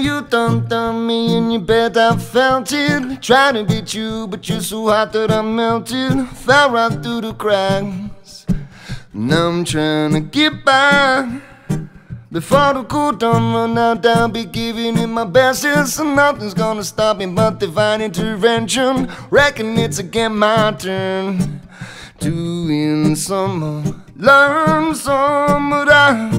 you done on me in your bed, I felt it. Trying to beat you, but you're so hot that I melted. Fell right through the cracks. Now I'm trying to get by. Before the cool dawn run out, I'll be giving it my best. Yes, and nothing's gonna stop me but divine intervention. Reckon it's again my turn to win some learn some, but I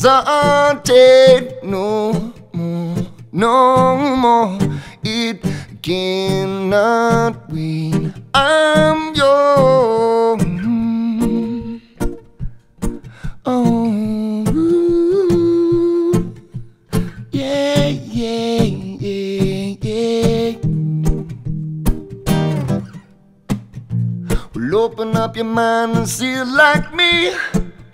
hesitate no more, no more. It cannot wait. I'm yours. Oh, yeah, yeah, yeah, yeah. Open up your mind and see it like me.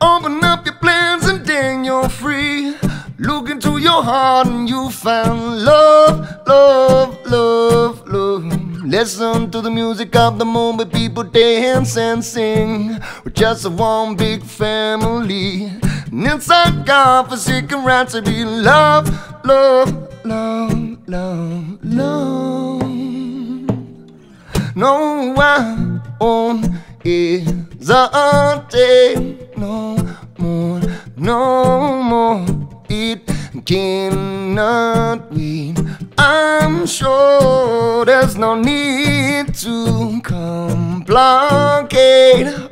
Open up your plans and then you're free. Look into your heart and you find love, love, love, love. Listen to the music of the moment, people dance and sing. We're just a one big family. And our God forsaken right to be love, love, love, love, love. No, I won't hesitate no more, no more. It cannot wait. I'm sure there's no need to complicate.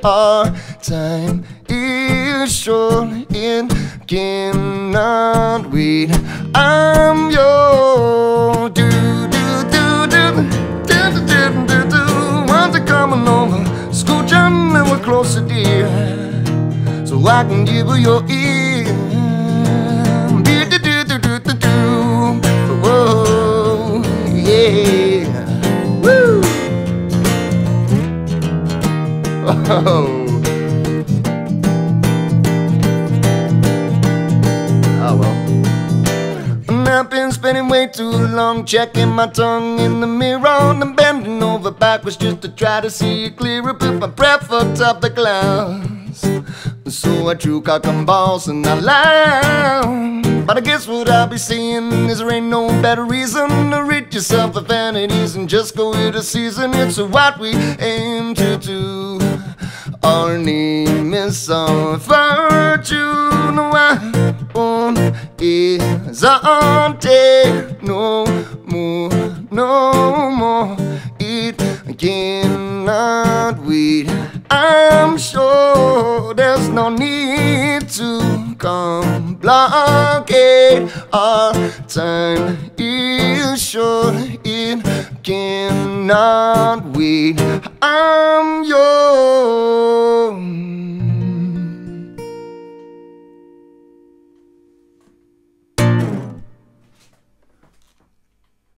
Our time is short. It cannot wait. I'm your I can give you your ear. Do do do do do do. Whoa, oh, yeah. Woo. Oh. Oh well. I've been spending way too long checking my tongue in the mirror and bending over backwards just to try to see it clearer. Put my breath atop the glass. So I drew cock and balls and I laughed. But I guess what I'll be saying is there ain't no better reason to rid yourself of vanities and just go with the season. It's what we aim to do. Our name is our virtue. No, I won't hesitate no more, no more. It cannot wait. I'm sure there's no need to complicate. Our time is short. It cannot wait. I'm yours.